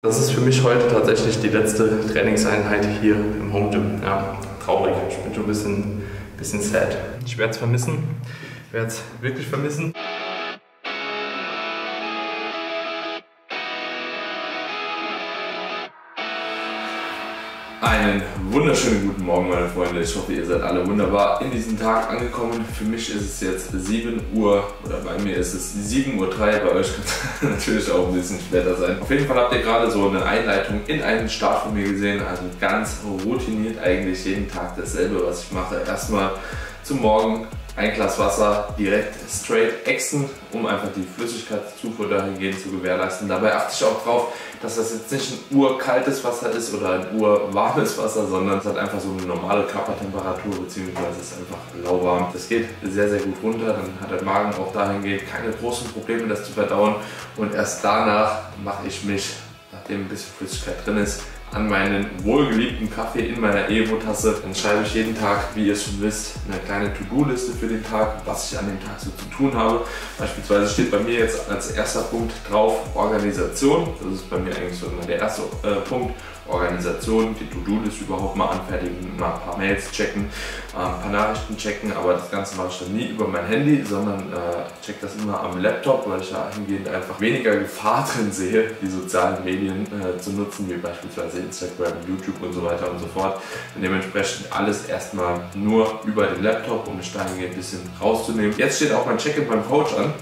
Das ist für mich heute tatsächlich die letzte Trainingseinheit hier im Home Gym. Ja, traurig. Ich bin schon ein bisschen, bisschen sad. Ich werde es vermissen. Ich werde es wirklich vermissen. Einen wunderschönen guten Morgen, meine Freunde. Ich hoffe, ihr seid alle wunderbar in diesem Tag angekommen. Für mich ist es jetzt 7 Uhr oder bei mir ist es 7.03 Uhr. Bei euch kann es natürlich auch ein bisschen später sein. Auf jeden Fall habt ihr gerade so eine Einleitung in einen Start von mir gesehen. Also ganz routiniert eigentlich jeden Tag dasselbe, was ich mache. Erstmal zum Morgen ein Glas Wasser direkt straight exen, um einfach die Flüssigkeitszufuhr dahingehend zu gewährleisten. Dabei achte ich auch darauf, dass das jetzt nicht ein urkaltes Wasser ist oder ein urwarmes Wasser, sondern es hat einfach so eine normale Körpertemperatur bzw. ist einfach lauwarm. Das geht sehr, sehr gut runter, dann hat der Magen auch dahingehend keine großen Probleme, das zu verdauen und erst danach mache ich mich, nachdem ein bisschen Flüssigkeit drin ist, an meinen wohlgeliebten Kaffee in meiner Evo-Tasse. Dann schreibe ich jeden Tag, wie ihr schon wisst, eine kleine To-Do-Liste für den Tag, was ich an dem Tag so zu tun habe. Beispielsweise steht bei mir jetzt als erster Punkt drauf Organisation. Das ist bei mir eigentlich so immer der erste äh, Punkt. Organisation, die To-Do-List überhaupt mal anfertigen, mal ein paar Mails checken, äh, ein paar Nachrichten checken, aber das Ganze mache ich dann nie über mein Handy, sondern äh, check das immer am Laptop, weil ich da hingehend einfach weniger Gefahr drin sehe, die sozialen Medien äh, zu nutzen, wie beispielsweise Instagram, YouTube und so weiter und so fort. Und dementsprechend alles erstmal nur über den Laptop, um mich dahingehend ein bisschen rauszunehmen. Jetzt steht auch mein Check-in beim Coach an.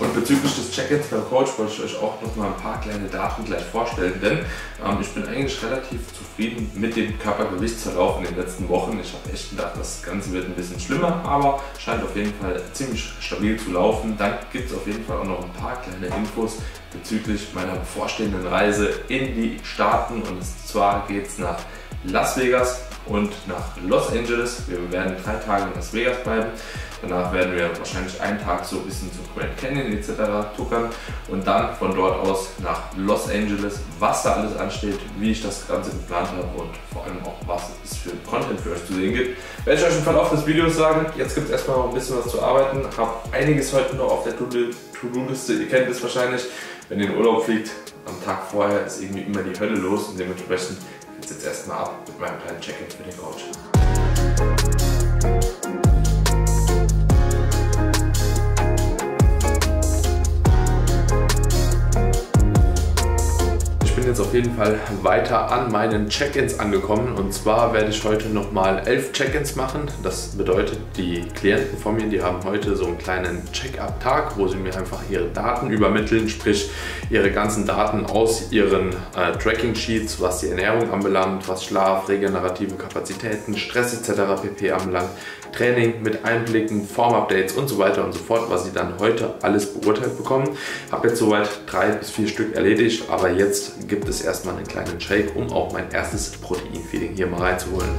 Und bezüglich des Check-ins beim Coach wollte ich euch auch noch mal ein paar kleine Daten gleich vorstellen, denn ähm, ich bin eigentlich relativ zufrieden mit dem Körpergewichtsverlauf in den letzten Wochen. Ich habe echt gedacht, das Ganze wird ein bisschen schlimmer, aber scheint auf jeden Fall ziemlich stabil zu laufen. Dann gibt es auf jeden Fall auch noch ein paar kleine Infos bezüglich meiner bevorstehenden Reise in die Staaten und zwar geht es nach Las Vegas und nach Los Angeles. Wir werden drei Tage in Las Vegas bleiben. Danach werden wir wahrscheinlich einen Tag so ein bisschen zu Grand Canyon etc. tuckern und dann von dort aus nach Los Angeles, was da alles ansteht, wie ich das Ganze geplant habe und vor allem auch was es für Content für euch zu sehen gibt. Werde ich euch im Verlauf des Videos sagen. Jetzt gibt es erstmal noch ein bisschen was zu arbeiten. Habe einiges heute noch auf der To-Do-Liste. Ihr kennt es wahrscheinlich, wenn ihr in Urlaub fliegt. Am Tag vorher ist irgendwie immer die Hölle los und dementsprechend geht es jetzt erstmal ab mit meinem kleinen Check-in für den Coach. Jetzt auf jeden Fall weiter an meinen Check-ins angekommen und zwar werde ich heute nochmal elf Check-ins machen. Das bedeutet, die Klienten von mir, die haben heute so einen kleinen Check-up-Tag, wo sie mir einfach ihre Daten übermitteln, sprich ihre ganzen Daten aus ihren äh, Tracking-Sheets, was die Ernährung anbelangt, was Schlaf, regenerative Kapazitäten, Stress etc. pp. anbelangt, Training mit Einblicken, Form-Updates und so weiter und so fort, was sie dann heute alles beurteilt bekommen. Habe jetzt soweit drei bis vier Stück erledigt, aber jetzt gibt es erstmal einen kleinen Shake, um auch mein erstes Protein-Feeding hier mal reinzuholen.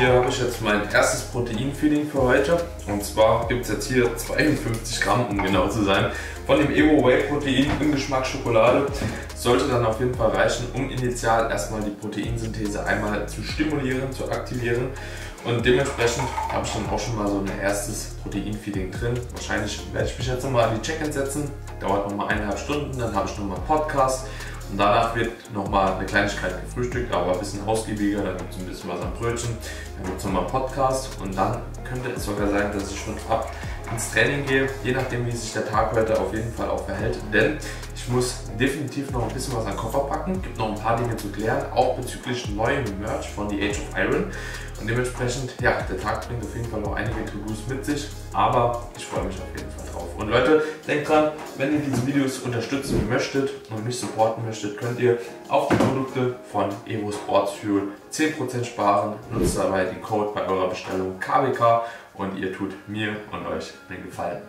Hier habe ich jetzt mein erstes Protein-Feeding für heute. Und zwar gibt es jetzt hier 52 Gramm, um genau zu sein, von dem Evo Whey Protein im Geschmack Schokolade. Sollte dann auf jeden Fall reichen, um initial erstmal die Proteinsynthese einmal zu stimulieren, zu aktivieren. Und dementsprechend habe ich dann auch schon mal so ein erstes Protein-Feeding drin. Wahrscheinlich werde ich mich jetzt nochmal an die Check-In setzen. Dauert nochmal eineinhalb Stunden, dann habe ich nochmal Podcast. Und danach wird nochmal eine Kleinigkeit gefrühstückt, aber ein bisschen ausgiebiger. Dann gibt es ein bisschen was am Brötchen. Dann gibt es nochmal Podcast. Und dann könnte es sogar sein, dass ich schon ab ins Training gehe, je nachdem wie sich der Tag heute auf jeden Fall auch verhält. Denn ich muss definitiv noch ein bisschen was an Koffer packen, gibt noch ein paar Dinge zu klären, auch bezüglich neuem Merch von The Age of Iron. Und dementsprechend, ja, der Tag bringt auf jeden Fall noch einige To-Dos mit sich, aber ich freue mich auf jeden Fall drauf. Und Leute, denkt dran, wenn ihr diese Videos unterstützen möchtet und mich supporten möchtet, könnt ihr auf die Produkte von Evo Sports Fuel 10% sparen. Nutzt dabei den Code bei eurer Bestellung KWK und ihr tut mir und euch den Gefallen.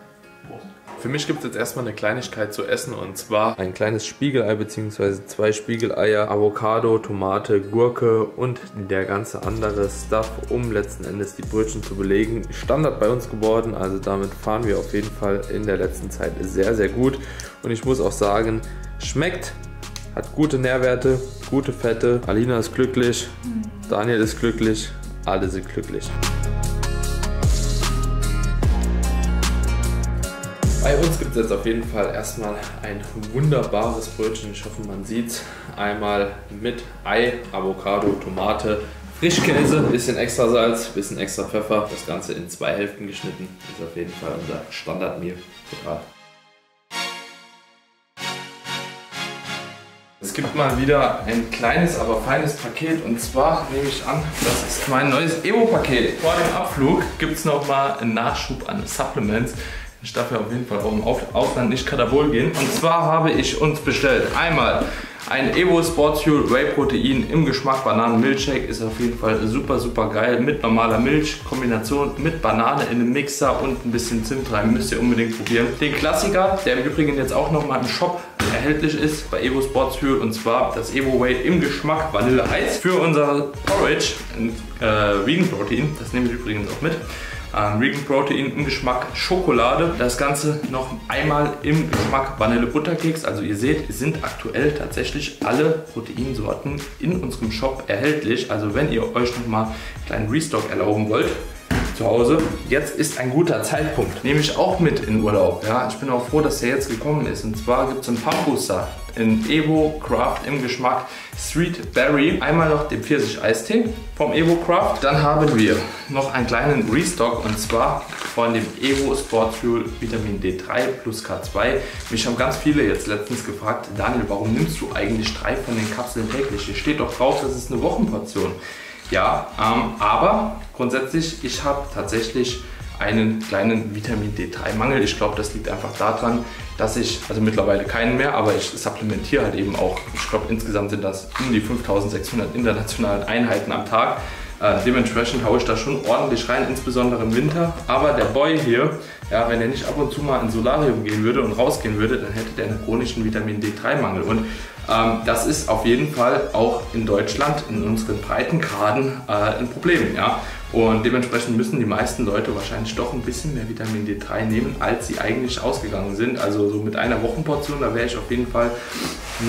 Für mich gibt es jetzt erstmal eine Kleinigkeit zu essen und zwar ein kleines Spiegelei bzw. zwei Spiegeleier, Avocado, Tomate, Gurke und der ganze andere Stuff, um letzten Endes die Brötchen zu belegen. Standard bei uns geworden, also damit fahren wir auf jeden Fall in der letzten Zeit sehr, sehr gut und ich muss auch sagen, schmeckt hat gute Nährwerte, gute Fette. Alina ist glücklich, Daniel ist glücklich, alle sind glücklich. Bei uns gibt es jetzt auf jeden Fall erstmal ein wunderbares Brötchen. Ich hoffe, man sieht es. Einmal mit Ei, Avocado, Tomate, Frischkäse, bisschen extra Salz, bisschen extra Pfeffer. Das Ganze in zwei Hälften geschnitten. Ist auf jeden Fall unser Standardmehl. Total. Es gibt mal wieder ein kleines, aber feines Paket und zwar nehme ich an, das ist mein neues Evo-Paket. Vor dem Abflug gibt es nochmal einen Nachschub an Supplements. Ich darf ja auf jeden Fall auch im Ausland nicht Katabol gehen. Und zwar habe ich uns bestellt einmal ein Evo Sports Fuel Whey Protein im Geschmack Bananen Milchshake. Ist auf jeden Fall super, super geil. Mit normaler Milch, Kombination mit Banane in einem Mixer und ein bisschen Zimt rein. Müsst ihr unbedingt probieren. Den Klassiker, der im Übrigen jetzt auch nochmal im Shop erhältlich ist bei Evo Sports Fuel und zwar das Evo Whey im Geschmack Vanille Eis für unser Porridge, äh, Vegan Protein. Das nehme ich übrigens auch mit ähm, Vegan Protein im Geschmack Schokolade. Das Ganze noch einmal im Geschmack Vanille Butterkeks. Also ihr seht, es sind aktuell tatsächlich alle Proteinsorten in unserem Shop erhältlich. Also wenn ihr euch nochmal einen kleinen Restock erlauben wollt, zu Hause. Jetzt ist ein guter Zeitpunkt. Nehme ich auch mit in Urlaub. Ja, ich bin auch froh, dass der jetzt gekommen ist. Und zwar gibt es einen Pump-Booster in Evo Craft im Geschmack Sweet Berry. Einmal noch den Pfirsich-Eistee vom Evo Craft. Dann haben wir noch einen kleinen Restock und zwar von dem Evo Sport Fuel Vitamin D3 plus K2. Mich haben ganz viele jetzt letztens gefragt, Daniel, warum nimmst du eigentlich drei von den Kapseln täglich? Hier steht doch drauf, das ist eine Wochenportion. Ja, ähm, aber grundsätzlich, ich habe tatsächlich einen kleinen Vitamin D3-Mangel. Ich glaube, das liegt einfach daran, dass ich, also mittlerweile keinen mehr, aber ich supplementiere halt eben auch, ich glaube insgesamt sind das um die 5600 internationalen Einheiten am Tag. Äh, dementsprechend haue ich da schon ordentlich rein, insbesondere im Winter. Aber der Boy hier, ja, wenn er nicht ab und zu mal ins Solarium gehen würde und rausgehen würde, dann hätte der einen chronischen Vitamin D3-Mangel. Und das ist auf jeden Fall auch in Deutschland, in unseren Breitengraden, äh, ein Problem. Ja? Und dementsprechend müssen die meisten Leute wahrscheinlich doch ein bisschen mehr Vitamin D3 nehmen, als sie eigentlich ausgegangen sind. Also so mit einer Wochenportion, da wäre ich auf jeden Fall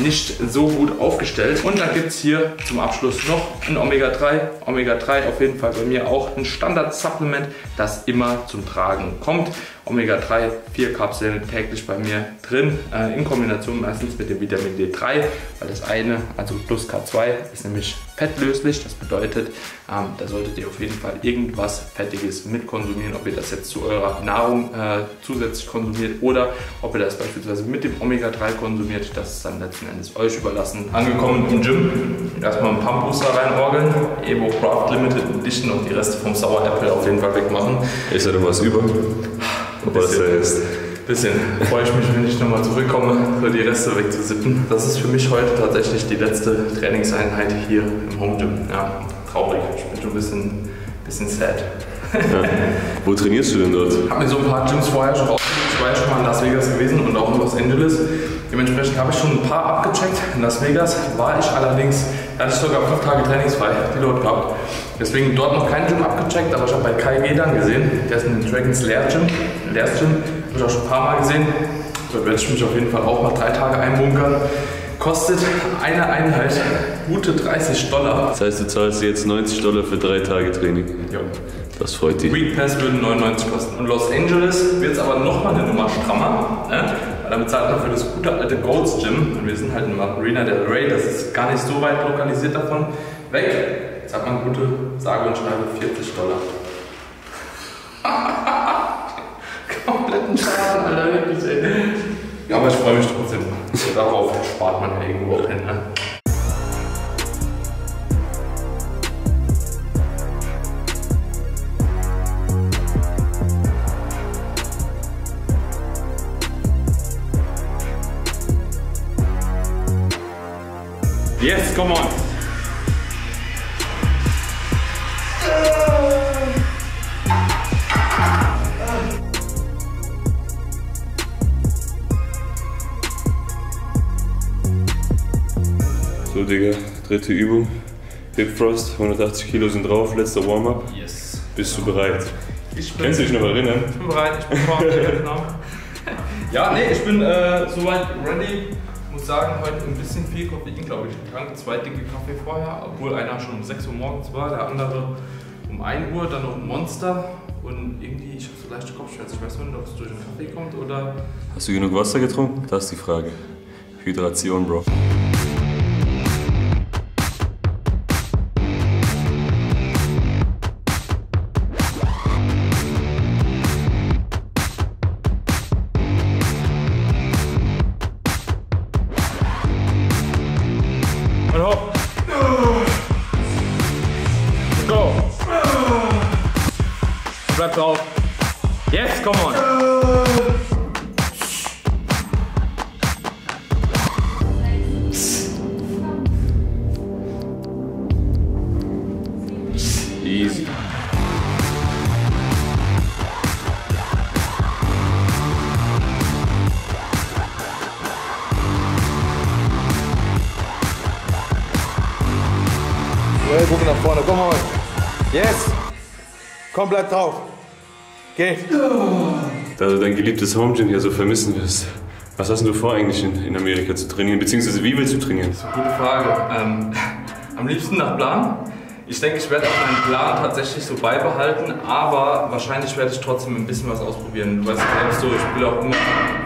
nicht so gut aufgestellt. Und dann gibt es hier zum Abschluss noch ein Omega-3. Omega-3 auf jeden Fall bei mir auch ein Standard-Supplement, das immer zum Tragen kommt. Omega-3, vier Kapseln täglich bei mir drin, äh, in Kombination meistens mit dem Vitamin D3, weil das eine, also plus K2, ist nämlich fettlöslich. Das bedeutet, ähm, da solltet ihr auf jeden Fall irgendwas Fettiges mit konsumieren, ob ihr das jetzt zu eurer Nahrung äh, zusätzlich konsumiert oder ob ihr das beispielsweise mit dem Omega-3 konsumiert. Das ist dann letzten Endes euch überlassen. Angekommen im Gym, erstmal einen Pump Booster reinorgeln, Evo Craft Limited Edition und die Reste vom Sour Apple auf jeden Fall wegmachen. Ist noch was über? Heißt? Bisschen freue ich mich, wenn ich nochmal zurückkomme, so die Reste wegzusippen. Das ist für mich heute tatsächlich die letzte Trainingseinheit hier im Home Gym. Ja, traurig. Ich bin schon ein bisschen, bisschen sad. Ja. Wo trainierst du denn dort? Ich habe mir so ein paar Gyms vorher schon rausgesucht. Ich war ja schon mal in Las Vegas gewesen und auch in Los Angeles. Dementsprechend habe ich schon ein paar abgecheckt. In Las Vegas war ich allerdings, da hatte ich sogar fünf Tage trainingsfrei, die dort gehabt. Deswegen dort noch kein Gym abgecheckt, aber ich habe bei Kai Gedan gesehen, der ist in den Dragons Lair Gym. Lair Gym, habe ich auch schon ein paar Mal gesehen. Da werde ich mich auf jeden Fall auch mal drei Tage einbunkern. Kostet eine Einheit gute 30 Dollar. Das heißt, du zahlst jetzt 90 Dollar für drei Tage Training. Ja. Das freut dich. Week Pass würde 99 kosten. Und Los Angeles wird es aber nochmal eine Nummer strammer. Ne? Weil da bezahlt man für das gute alte Gold's Gym. Und wir sind halt in Marina del Rey, das ist gar nicht so weit lokalisiert davon weg. Jetzt hat man gute, sage und schreibe 40 Dollar. Kompletten Schaden, Alter, wirklich, ey. Ja, aber ich freue mich trotzdem. Darauf spart man ja irgendwo auch hin. Ne? Yes, come on. So, Digga, dritte Übung. Hip Thrust, 180 Kilo sind drauf, letzter Warm-up. Yes. Bist du bereit? Ich bin, Kannst du dich noch erinnern? ich bin bereit, ich bin vorbereitet, genau. Ja, nee, ich bin äh, soweit ready. Muss sagen, heute ein bisschen viel Koffein, glaube ich. Trank zwei dicke Kaffee vorher, obwohl einer schon um 6 Uhr morgens war, der andere um 1 Uhr, dann noch ein Monster. Und irgendwie, ich habe so leichte Kopfschmerzen. Ich weiß nicht, ob es durch den Kaffee kommt oder. Hast du genug Wasser getrunken? Das ist die Frage. Hydration, Bro. Komm, bleib drauf. Geh. Da du dein geliebtes Home Gym hier so vermissen wirst, was hast du vor eigentlich in, in Amerika zu trainieren? Beziehungsweise wie willst du trainieren? Gute Frage. Ähm, am liebsten nach Plan. Ich denke, ich werde auch meinen Plan tatsächlich so beibehalten, aber wahrscheinlich werde ich trotzdem ein bisschen was ausprobieren. Du weißt selbst so, ich will auch immer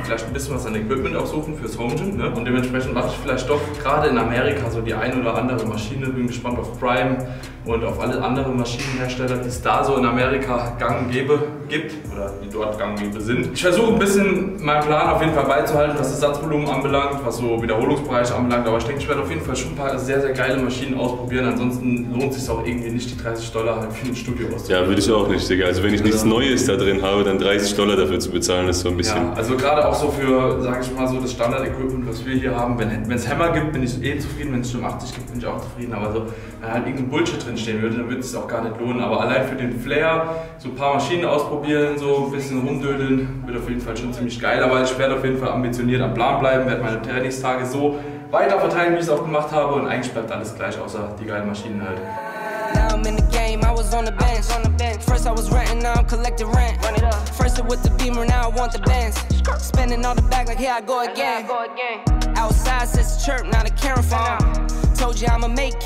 vielleicht ein bisschen was an Equipment auch suchen fürs Home Gym. Ne? Und dementsprechend mache ich vielleicht doch gerade in Amerika so die ein oder andere Maschine. Bin gespannt auf Prime und auf alle anderen Maschinenhersteller, die es da so in Amerika gang und gäbe gibt oder die dort gang und gäbe sind. Ich versuche ein bisschen meinen Plan auf jeden Fall beizuhalten, was das Satzvolumen anbelangt, was so Wiederholungsbereiche anbelangt. Aber ich denke, ich werde auf jeden Fall schon ein paar sehr, sehr geile Maschinen ausprobieren. Ansonsten lohnt es sich auch irgendwie nicht, die 30 Dollar halt für ein Studio auszugeben. Ja, würde ich auch nicht, Digga. Also wenn ich nichts Neues da drin habe, dann 30 Dollar dafür zu bezahlen, ist so ein bisschen... Ja, also gerade auch so für, sage ich mal, so das Standard-Equipment, was wir hier haben. Wenn es Hammer gibt, bin ich eh zufrieden. Wenn es schon 80 gibt, bin ich auch zufrieden. Aber so, wenn halt irgendein Bullshit drinstehen würde, dann würde es auch gar nicht lohnen. Aber allein für den Flair, so ein paar Maschinen ausprobieren, so ein bisschen rumdödeln, wird auf jeden Fall schon ziemlich geil. Aber ich werde auf jeden Fall ambitioniert am Plan bleiben, werde meine Trainingstage so weiter verteilen, wie ich es auch gemacht habe. Und eigentlich bleibt alles gleich, außer die geilen Maschinen halt. Now I'm in the game, I was on the bench. On the bench. First I was renting, now I'm collecting rent. Run it up. First it with the beamer, now I want the Benz. Spending all the bag like here I go again. Outside says chirp, now the camera phone. Told you I'ma make, keep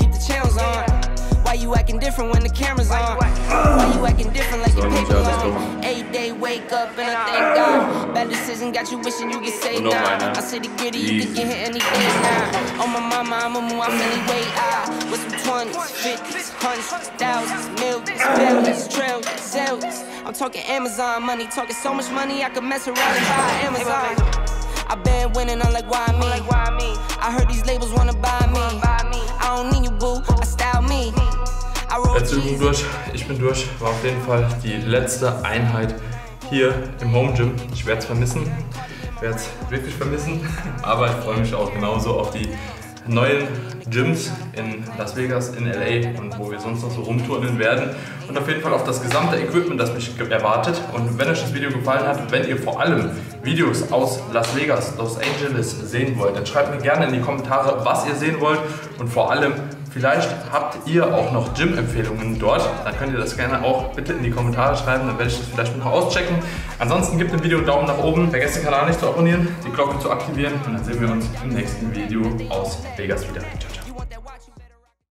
the channels on. Why you acting different when the camera's on? Why you acting different like your paper long? Eight day wake up and I thank God. Bad decision got you wishing you could say No, nah. I said the gritty, you could get hit any day now. On my mama, I'ma move, I'm any way out. With some 20s, 50s, hundreds, thousands, millions, billions, trillions, zillions. I'm talking Amazon money, talking so much money I could mess around and buy Amazon. I've been winning, I'm like, why me? I heard these labels wanna buy me. I don't need you, Übung durch, ich bin durch. War auf jeden Fall die letzte Einheit hier im Home Gym. Ich werde es vermissen, werde es wirklich vermissen, aber ich freue mich auch genauso auf die neuen Gyms in Las Vegas, in LA und wo wir sonst noch so rumturnen werden und auf jeden Fall auf das gesamte Equipment, das mich erwartet. Und wenn euch das Video gefallen hat, wenn ihr vor allem Videos aus Las Vegas, Los Angeles sehen wollt, dann schreibt mir gerne in die Kommentare, was ihr sehen wollt und vor allem Vielleicht habt ihr auch noch Gym-Empfehlungen dort. Dann könnt ihr das gerne auch bitte in die Kommentare schreiben. Dann werde ich das vielleicht noch auschecken. Ansonsten gebt dem Video einen Daumen nach oben. Vergesst den Kanal nicht zu abonnieren, die Glocke zu aktivieren. Und dann sehen wir uns im nächsten Video aus Vegas wieder. Ciao, ciao.